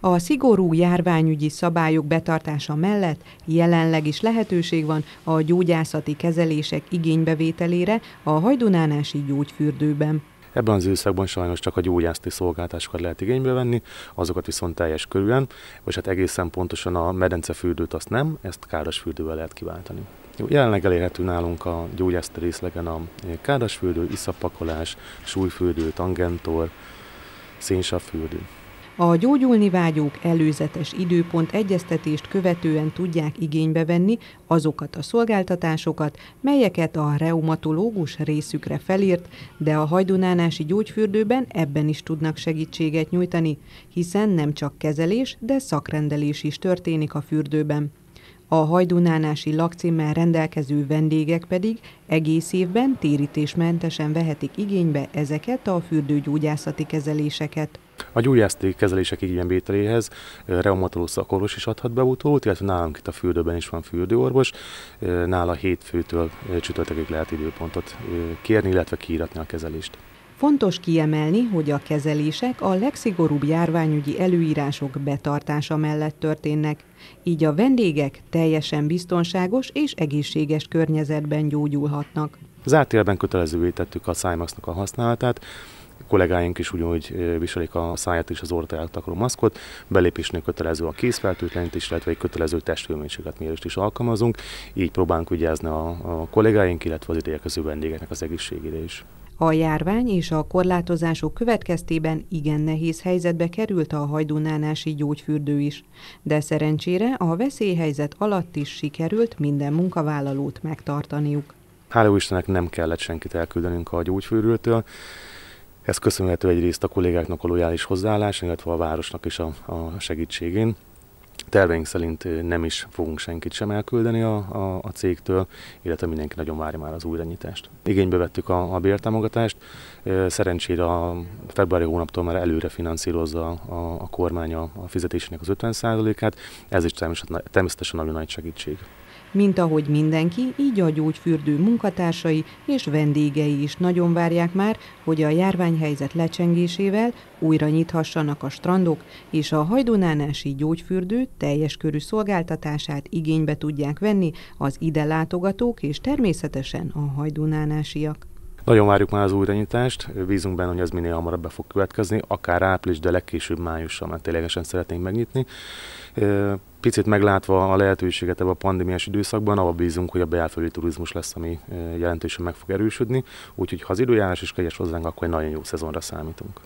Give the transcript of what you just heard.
A szigorú járványügyi szabályok betartása mellett jelenleg is lehetőség van a gyógyászati kezelések igénybevételére a hajdunánási gyógyfürdőben. Ebben az időszakban sajnos csak a gyógyászati szolgáltásokat lehet igénybe venni, azokat viszont teljes körülön, vagy hát egészen pontosan a medencefürdőt azt nem, ezt kárasfürdővel lehet kiváltani. Jelenleg elérhető nálunk a gyógyászati részlegen a kárasfürdő, iszapakolás, súlyfürdő, tangentor, szénsavfürdő. A gyógyulni vágyók előzetes időpont egyeztetést követően tudják igénybe venni azokat a szolgáltatásokat, melyeket a reumatológus részükre felírt, de a hajdunánási gyógyfürdőben ebben is tudnak segítséget nyújtani, hiszen nem csak kezelés, de szakrendelés is történik a fürdőben. A hajdunánási lakcímmel rendelkező vendégek pedig egész évben térítésmentesen vehetik igénybe ezeket a fürdőgyógyászati kezeléseket. A gyógyászati kezelések igénybevételéhez reumatológus szakorvos is adhat beutót, illetve nálunk itt a fürdőben is van fürdőorvos. Nála hétfőtől csütörtökig lehet időpontot kérni, illetve kiíratni a kezelést. Fontos kiemelni, hogy a kezelések a legszigorúbb járványügyi előírások betartása mellett történnek, így a vendégek teljesen biztonságos és egészséges környezetben gyógyulhatnak. Zárt élben kötelezővé tettük a Cymaxnak a használatát, kollégáink is ugyanúgy viselik a száját és az orrát a maszkot, belépésnél kötelező a készfertőtlenítés, illetve egy kötelező testhőmérséklet is alkalmazunk, így próbálunk vigyázni a, a kollégáink, illetve az idejekező vendégeknek az egészségére is. A járvány és a korlátozások következtében igen nehéz helyzetbe került a hajdunánási gyógyfürdő is, de szerencsére a veszélyhelyzet alatt is sikerült minden munkavállalót megtartaniuk. Hála Istennek nem kellett senkit elküldenünk a gyógyfürdőtől. Ez köszönhető egyrészt a kollégáknak a lojális hozzáállás, illetve a városnak is a, a segítségén. Terveink szerint nem is fogunk senkit sem elküldeni a, a, a cégtől, illetve mindenki nagyon várja már az újranyitást. Igénybe vettük a, a bértámogatást, szerencsére a februári hónaptól már előre finanszírozza a, a kormány a, a fizetésének az 50%-át, ez is természetesen nagyon nagy segítség. Mint ahogy mindenki, így a gyógyfürdő munkatársai és vendégei is nagyon várják már, hogy a járványhelyzet lecsengésével újra nyithassanak a strandok, és a hajdunánási gyógyfürdő teljes körű szolgáltatását igénybe tudják venni az ide látogatók és természetesen a hajdunánásiak. Nagyon várjuk már az újranyitást, bízunk benne, hogy ez minél hamarabb be fog következni, akár április, de legkésőbb májussal, mert ténylegesen szeretnénk megnyitni. Picit meglátva a lehetőséget ebben a pandémiás időszakban, abban bízunk, hogy a belföldi turizmus lesz, ami jelentősen meg fog erősödni, úgyhogy ha az időjárás is kegyes hozzánk, akkor egy nagyon jó szezonra számítunk.